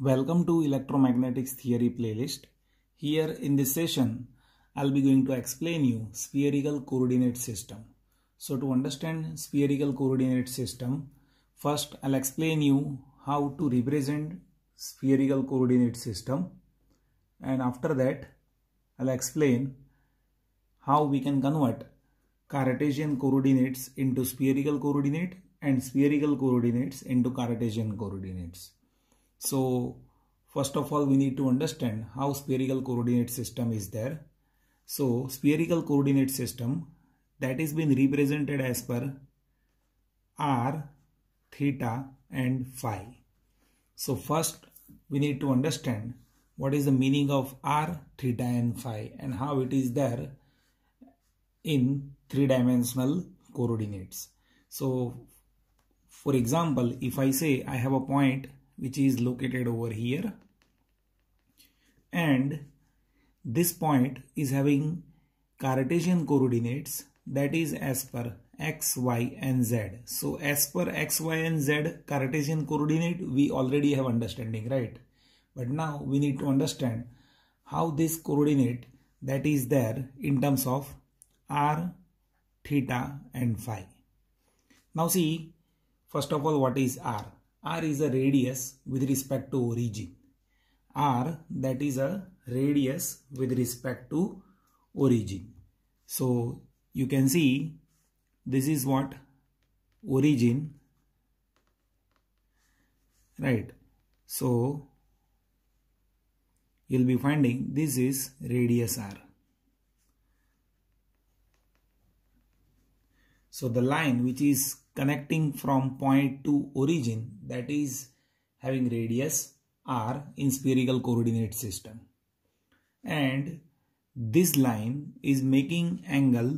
Welcome to Electromagnetics Theory playlist. Here in this session, I'll be going to explain you spherical coordinate system. So to understand spherical coordinate system, first I'll explain you how to represent spherical coordinate system and after that I'll explain how we can convert Cartesian coordinates into spherical coordinate and spherical coordinates into Cartesian coordinates. So first of all we need to understand how spherical coordinate system is there. So spherical coordinate system that is being represented as per r, theta and phi. So first we need to understand what is the meaning of r, theta and phi and how it is there in three-dimensional coordinates. So for example, if I say I have a point which is located over here and this point is having Cartesian coordinates that is as per x, y and z. So as per x, y and z Cartesian coordinate we already have understanding right. But now we need to understand how this coordinate that is there in terms of r, theta and phi. Now see first of all what is r? R is a radius with respect to origin. r that is a radius with respect to origin. So you can see this is what origin right. So you'll be finding this is radius r. So the line which is connecting from point to origin that is having radius r in spherical coordinate system. And this line is making angle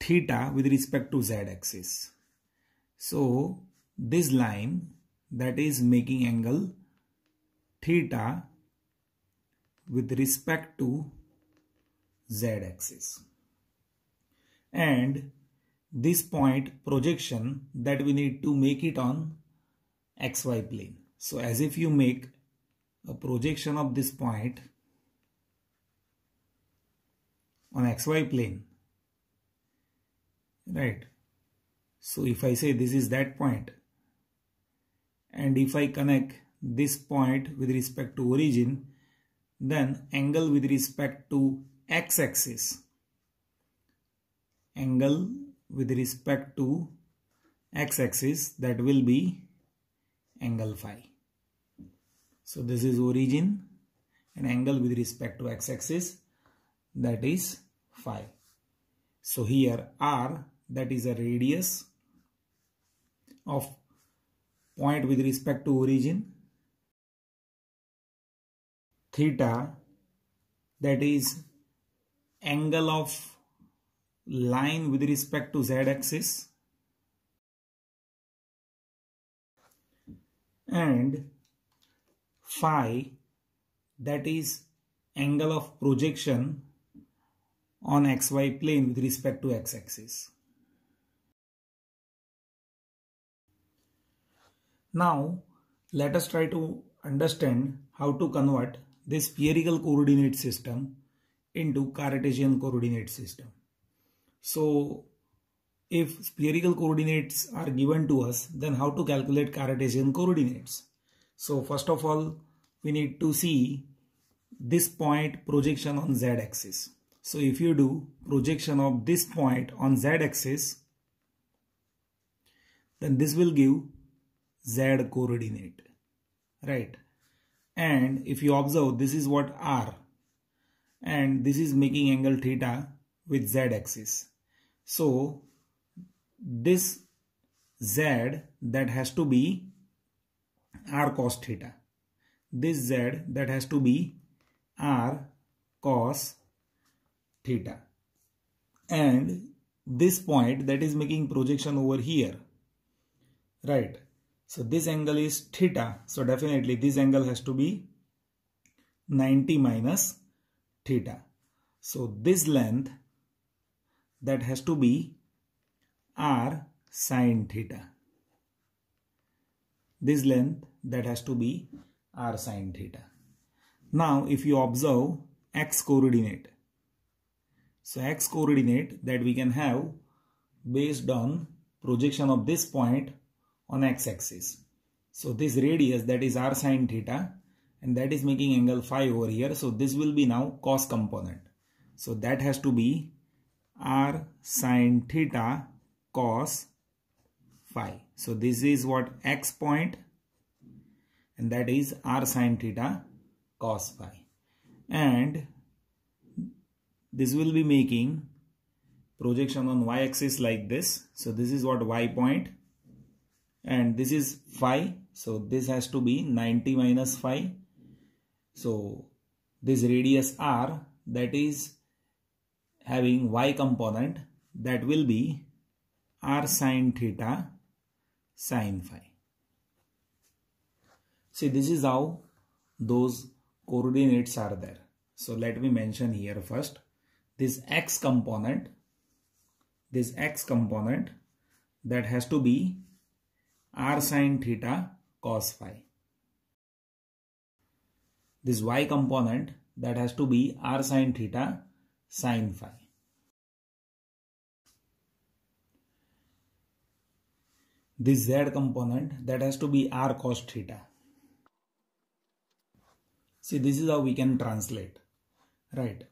theta with respect to z axis. So this line that is making angle theta with respect to z axis. And this point projection that we need to make it on xy plane. So as if you make a projection of this point on xy plane right so if I say this is that point and if I connect this point with respect to origin then angle with respect to x-axis angle with respect to x-axis that will be angle phi. So this is origin and angle with respect to x-axis that is phi. So here r that is a radius of point with respect to origin theta that is angle of line with respect to z axis and phi that is angle of projection on xy plane with respect to x axis. Now let us try to understand how to convert this spherical coordinate system into Cartesian coordinate system. So if spherical coordinates are given to us, then how to calculate Cartesian coordinates? So first of all, we need to see this point projection on z axis. So if you do projection of this point on z axis, then this will give z coordinate, right? And if you observe, this is what r and this is making angle theta with z axis. So this z that has to be r cos theta. This z that has to be r cos theta. And this point that is making projection over here. Right. So this angle is theta. So definitely this angle has to be 90 minus theta. So this length that has to be r sine theta. This length that has to be r sine theta. Now if you observe x coordinate. So x coordinate that we can have based on projection of this point on x-axis. So this radius that is r sine theta and that is making angle phi over here. So this will be now cos component. So that has to be r sine theta cos phi. So this is what x point and that is r sine theta cos phi. And this will be making projection on y-axis like this. So this is what y point and this is phi. So this has to be 90 minus phi. So this radius r that is having y component that will be r sine theta sine phi. See this is how those coordinates are there. So let me mention here first this x component this x component that has to be r sine theta cos phi. This y component that has to be r sine theta sine phi. This z component that has to be r cos theta. See this is how we can translate. Right.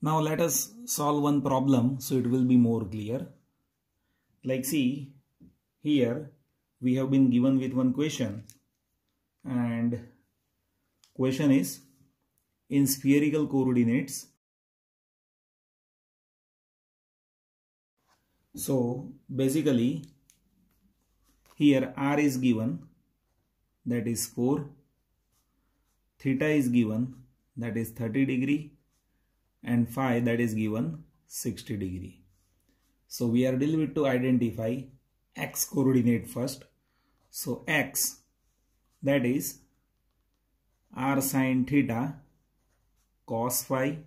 Now let us solve one problem so it will be more clear. Like see here we have been given with one question and question is in spherical coordinates. So basically here r is given that is 4 theta is given that is 30 degree and phi that is given 60 degree. So we are dealing to identify x coordinate first. So x that is r sine theta cos phi.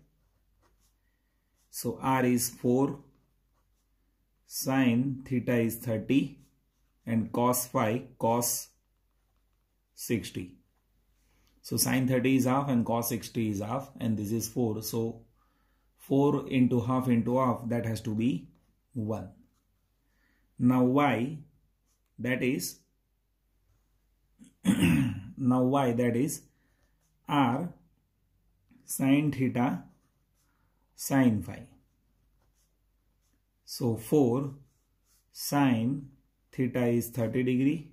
So r is 4 sine theta is 30 and cos phi cos 60. So sine 30 is half and cos 60 is half and this is 4. So 4 into half into half that has to be 1. Now y that is now y that is r sine theta sine phi. So 4 sine theta is 30 degree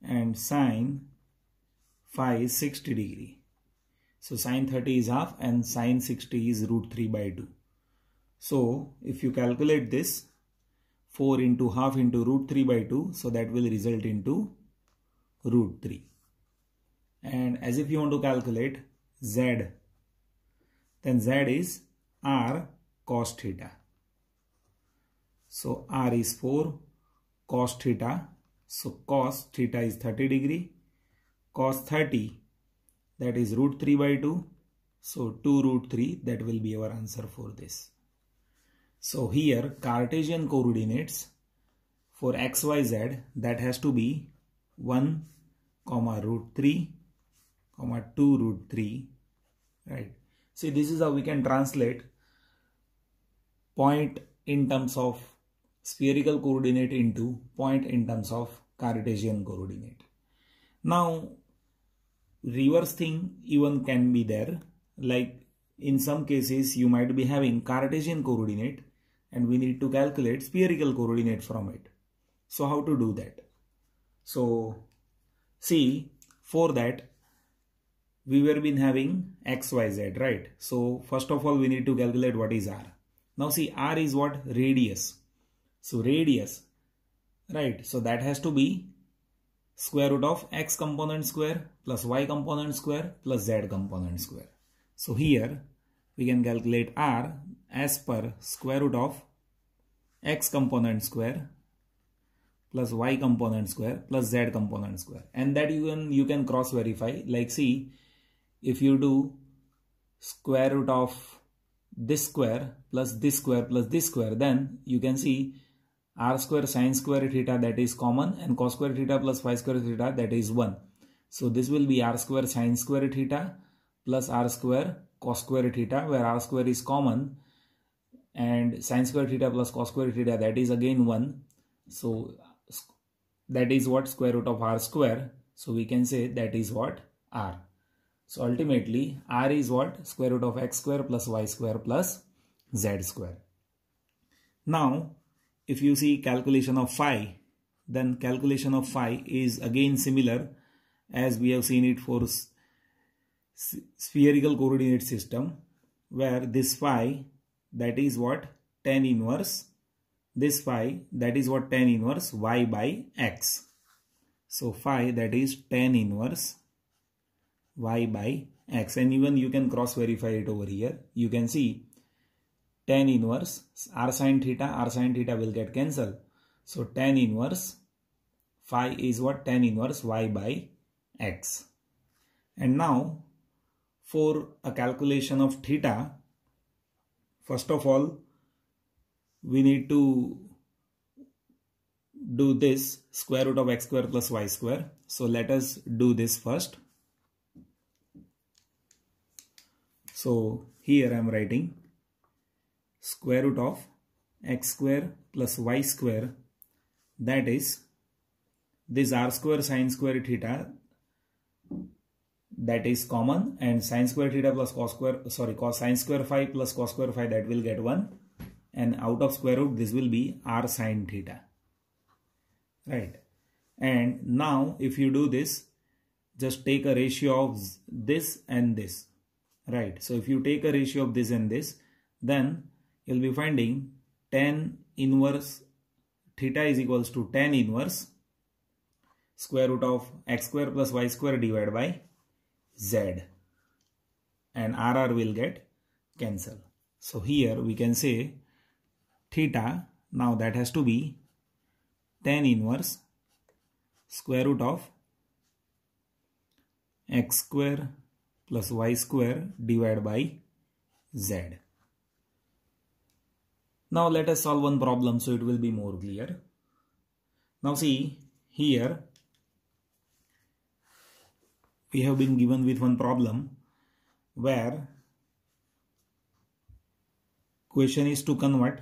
and sine phi is 60 degree. So sine 30 is half and sine 60 is root 3 by 2. So if you calculate this 4 into half into root 3 by 2 so that will result into root 3. And as if you want to calculate z then z is r cos theta. So r is 4 cos theta. So cos theta is 30 degree. Cos 30 that is root 3 by 2 so 2 root 3 that will be our answer for this so here Cartesian coordinates for xyz that has to be 1 comma root 3 comma 2 root 3 right see this is how we can translate point in terms of spherical coordinate into point in terms of Cartesian coordinate now reverse thing even can be there like in some cases you might be having Cartesian coordinate and we need to calculate spherical coordinate from it. So how to do that? So see for that we were been having xyz right. So first of all we need to calculate what is r. Now see r is what radius. So radius right. So that has to be square root of x component square plus y component square plus z component square. So here we can calculate r as per square root of x component square plus y component square plus z component square and that you can you can cross verify like see if you do square root of this square plus this square plus this square then you can see r square sine square theta that is common and cos square theta plus phi square theta that is 1. So this will be r square sine square theta plus r square cos square theta where r square is common and sine square theta plus cos square theta that is again 1. So that is what square root of r square. So we can say that is what r. So ultimately r is what square root of x square plus y square plus z square. Now if you see calculation of phi then calculation of phi is again similar as we have seen it for spherical coordinate system where this phi that is what tan inverse this phi that is what tan inverse y by x. So phi that is tan inverse y by x and even you can cross verify it over here. You can see tan inverse r sine theta r sine theta will get cancelled. So tan inverse phi is what tan inverse y by x. And now for a calculation of theta first of all we need to do this square root of x square plus y square so let us do this first so here I am writing square root of x square plus y square. That is this r square sine square theta that is common and sine square theta plus cos square sorry cos sine square phi plus cos square phi that will get 1 and out of square root this will be r sine theta. Right. And now if you do this just take a ratio of this and this. Right. So if you take a ratio of this and this then you'll be finding tan inverse theta is equals to tan inverse square root of x square plus y square divided by Z and RR will get cancel. So here we can say theta now that has to be tan inverse square root of x square plus y square divided by z. Now let us solve one problem so it will be more clear. Now see here we have been given with one problem where question is to convert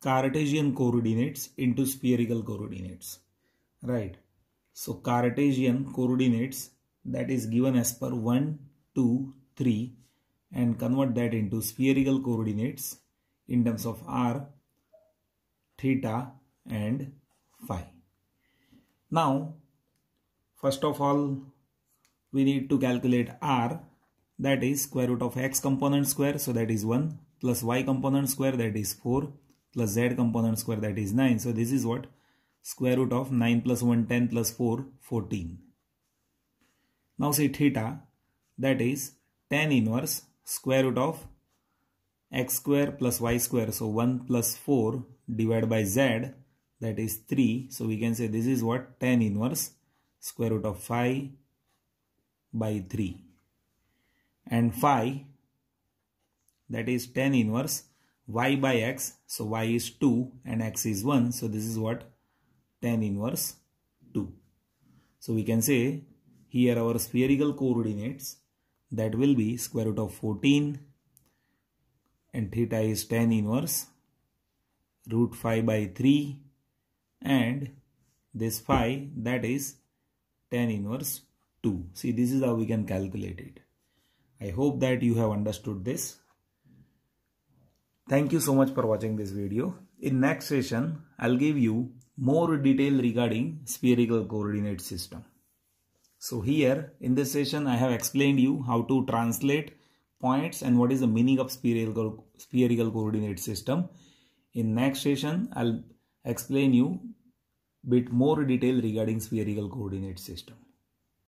Cartesian coordinates into spherical coordinates right so Cartesian coordinates that is given as per 1 2 3 and convert that into spherical coordinates in terms of r theta and phi. Now first of all we need to calculate r that is square root of x component square so that is 1 plus y component square that is 4 plus z component square that is 9 so this is what? Square root of 9 plus 1 10 plus 4 14 now say theta that is tan inverse square root of x square plus y square. So 1 plus 4 divided by z that is 3 so we can say this is what? Tan inverse square root of 5 by 3 and phi that is tan inverse y by x. So y is 2 and x is 1 so this is what? Tan inverse 2 so we can say here our spherical coordinates that will be square root of 14 and theta is tan inverse root 5 by 3 and this phi that is tan inverse 2. See, this is how we can calculate it. I hope that you have understood this. Thank you so much for watching this video. In next session, I'll give you more detail regarding spherical coordinate system. So here in this session, I have explained you how to translate points and what is the meaning of spherical, spherical coordinate system. In next session, I'll explain you bit more detail regarding spherical coordinate system.